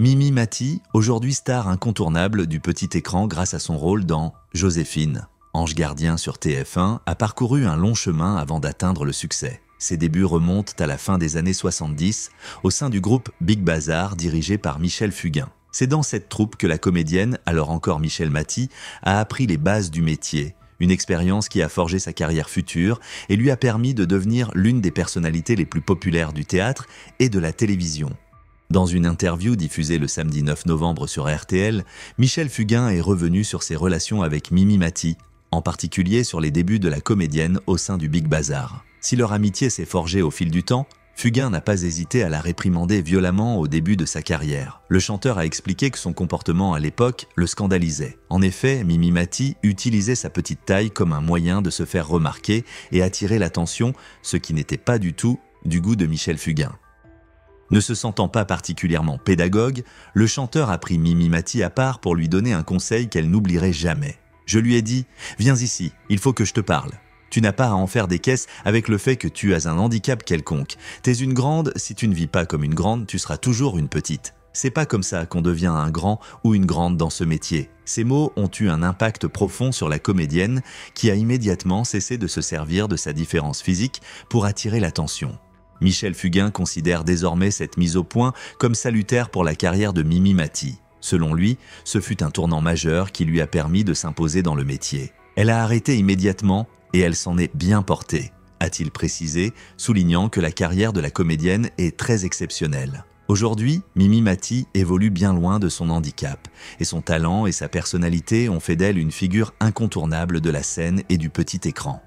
Mimi Mati, aujourd'hui star incontournable du petit écran grâce à son rôle dans Joséphine, ange gardien sur TF1, a parcouru un long chemin avant d'atteindre le succès. Ses débuts remontent à la fin des années 70 au sein du groupe Big Bazar dirigé par Michel Fugain. C'est dans cette troupe que la comédienne, alors encore Michel Mati, a appris les bases du métier, une expérience qui a forgé sa carrière future et lui a permis de devenir l'une des personnalités les plus populaires du théâtre et de la télévision. Dans une interview diffusée le samedi 9 novembre sur RTL, Michel Fugain est revenu sur ses relations avec Mimi Mati, en particulier sur les débuts de la comédienne au sein du Big Bazar. Si leur amitié s'est forgée au fil du temps, Fugain n'a pas hésité à la réprimander violemment au début de sa carrière. Le chanteur a expliqué que son comportement à l'époque le scandalisait. En effet, Mimi Mati utilisait sa petite taille comme un moyen de se faire remarquer et attirer l'attention, ce qui n'était pas du tout du goût de Michel Fugain. Ne se sentant pas particulièrement pédagogue, le chanteur a pris Mimi Mati à part pour lui donner un conseil qu'elle n'oublierait jamais. Je lui ai dit Viens ici, il faut que je te parle. Tu n'as pas à en faire des caisses avec le fait que tu as un handicap quelconque. T'es une grande, si tu ne vis pas comme une grande, tu seras toujours une petite. C'est pas comme ça qu'on devient un grand ou une grande dans ce métier. Ces mots ont eu un impact profond sur la comédienne qui a immédiatement cessé de se servir de sa différence physique pour attirer l'attention. Michel Fugain considère désormais cette mise au point comme salutaire pour la carrière de Mimi Mati. Selon lui, ce fut un tournant majeur qui lui a permis de s'imposer dans le métier. Elle a arrêté immédiatement et elle s'en est bien portée, a-t-il précisé, soulignant que la carrière de la comédienne est très exceptionnelle. Aujourd'hui, Mimi Mati évolue bien loin de son handicap, et son talent et sa personnalité ont fait d'elle une figure incontournable de la scène et du petit écran.